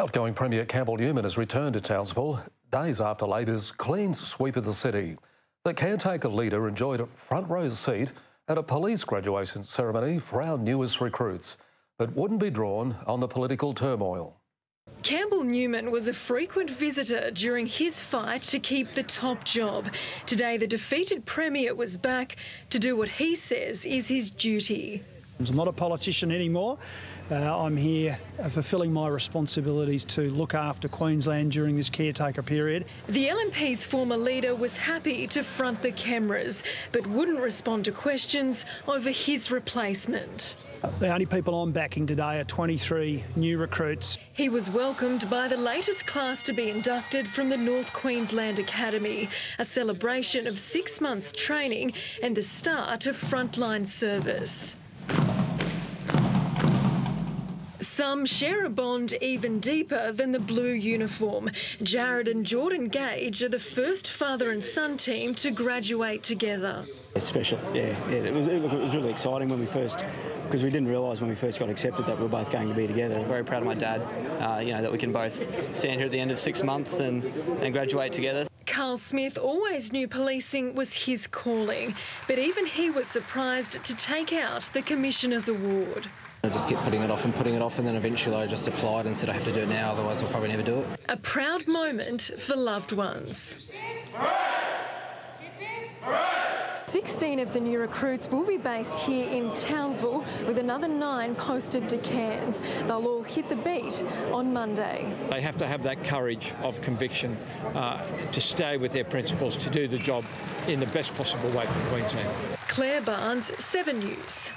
Outgoing Premier Campbell Newman has returned to Townsville days after Labor's clean sweep of the city. The caretaker leader enjoyed a front row seat at a police graduation ceremony for our newest recruits, but wouldn't be drawn on the political turmoil. Campbell Newman was a frequent visitor during his fight to keep the top job. Today, the defeated Premier was back to do what he says is his duty. I'm not a politician anymore. Uh, I'm here fulfilling my responsibilities to look after Queensland during this caretaker period. The LNP's former leader was happy to front the cameras, but wouldn't respond to questions over his replacement. The only people I'm backing today are 23 new recruits. He was welcomed by the latest class to be inducted from the North Queensland Academy, a celebration of six months training and the start of frontline service. Some share a bond even deeper than the blue uniform. Jared and Jordan Gage are the first father and son team to graduate together. It's special, yeah. yeah. It, was, it, was really exciting when we first, because we didn't realise when we first got accepted that we were both going to be together. I'm very proud of my dad, uh, you know, that we can both stand here at the end of six months and, and graduate together. Carl Smith always knew policing was his calling, but even he was surprised to take out the Commissioner's Award. I just kept putting it off and putting it off, and then eventually I just applied and said I have to do it now, otherwise I'll probably never do it. A proud moment for loved ones. 16 of the new recruits will be based here in Townsville, with another nine posted to Cairns. They'll all hit the beat on Monday. They have to have that courage of conviction uh, to stay with their principles, to do the job in the best possible way for Queensland. Claire Barnes, 7 News.